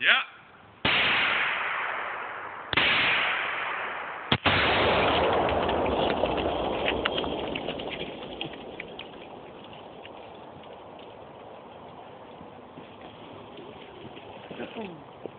Yeah. Hmm.